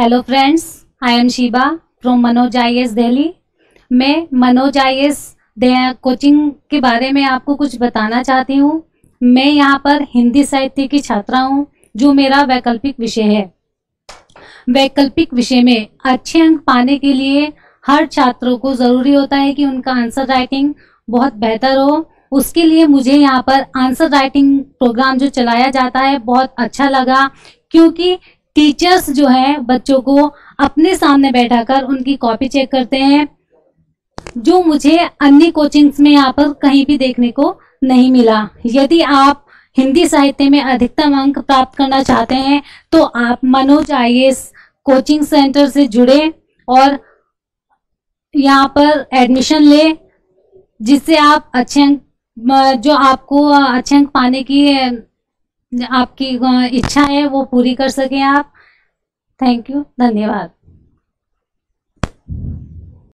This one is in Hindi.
Hello friends I am Shiba from Manoj I S Delhi मैं मनोज आई एस कोचिंग के बारे में आपको कुछ बताना चाहती हूँ। मैं यहाँ पर हिंदी साहित्य की छात्रा हूँ, जो मेरा वैकल्पिक विषय है। वैकल्पिक विषय में अच्छे अंक पाने के लिए हर छात्रों को ज़रूरी होता है कि उनका आंसर राइटिंग बहुत बेहतर हो। उसके लिए मुझे यहाँ पर आंसर राइटिंग प्रोग्राम जो चलाया जाता है, बहुत अच्छा लगा, क्योंकि टीचर्स जो है, बच्चों को अपने सामने बैठाकर उनकी कॉपी चेक करते हैं, जो मुझे अन्य कोचिंग्स में यहाँ पर कहीं भी देखने को नहीं मिला। यदि आप हिंदी साहित्य में अधिकतम अंक प्राप्त करना चाहते हैं तो आप मनोज आई कोचिंग सेंटर से जुड़े और यहाँ पर एडमिशन ले, जिससे आप अच्छे अंक जो आपको अच्छे अंक पाने की आपकी इच्छा है वो पूरी कर सकें आप। थैंक यू धन्यवाद।